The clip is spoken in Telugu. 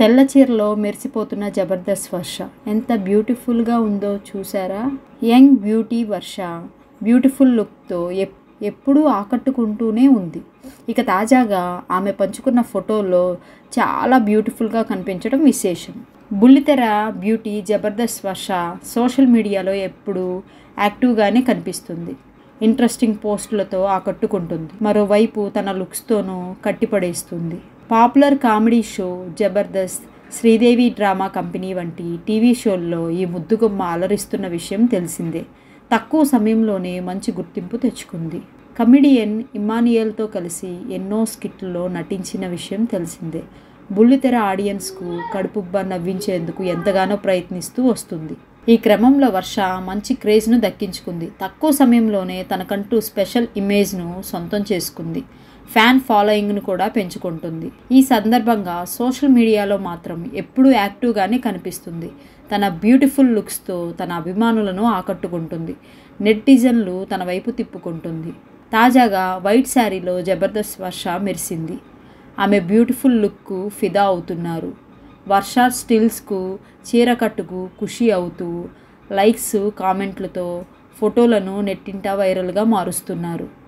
తెల్ల చీరలో మెరిసిపోతున్న జబర్దస్త్ వర్ష. ఎంత బ్యూటిఫుల్గా ఉందో చూసారా యంగ్ బ్యూటీ వర్ష. బ్యూటిఫుల్ లుక్తో ఎప్ ఎప్పుడూ ఆకట్టుకుంటూనే ఉంది. ఇక తాజాగా ఆమె పంచుకున్న ఫోటోలో చాలా బ్యూటిఫుల్గా కనిపించడం విశేషం. బుల్లితెర బ్యూటీ జబర్దస్త్ వర్ష సోషల్ మీడియాలో ఎప్పుడూ యాక్టివ్గానే కనిపిస్తుంది. ఇంట్రెస్టింగ్ పోస్టులతో ఆకట్టుకుంటుంది. మరోవైపు తన లుక్స్తోనూ కట్టిపడేస్తుంది. Popular comedy show Jabardasth Sridevi drama company వంటి టీవీ షోల్లో ఈ ముద్దుగుమ్మ అలరిస్తున్న విషయం తెలిసిందే. తక్కువ సమయంలోనే మంచి గుర్తింపు తెచ్చుకుంది. కమిడియన్ ఇమానియల్తో కలిసి ఎన్నో స్కిట్లలో నటించిన విషయం తెలిసిందే. బుల్లితెర ఆడియన్స్కు కడుపుబ్బ నవ్వించేందుకు ఎంతగానో ప్రయత్నిస్తూ వస్తుంది. ఈ క్రమంలో వర్ష మంచి క్రేజ్ను దక్కించుకుంది. తక్కువ సమయంలోనే తనకంటూ స్పెషల్ ఇమేజ్ను సొంతం చేసుకుంది. ఫ్యాన్ ఫాలోయింగ్ను కూడా పెంచుకుంటుంది. ఈ సందర్భంగా సోషల్ మీడియాలో మాత్రం ఎప్పుడూ యాక్టివ్గానే కనిపిస్తుంది. తన బ్యూటిఫుల్ లుక్స్తో తన అభిమానులను ఆకట్టుకుంటుంది. నెటిజన్లు తన వైపు తిప్పుకుంటుంది. తాజాగా వైట్ శారీలో జబర్దస్త్ వర్ష మెరిసింది. ఆమె బ్యూటిఫుల్ లుక్కు ఫిదా అవుతున్నారు. వర్ష స్టిల్స్కు చీరకట్టుకు ఖుషి అవుతూ లైక్స్ కామెంట్లతో ఫోటోలను నెట్టింట వైరల్గా మారుస్తున్నారు.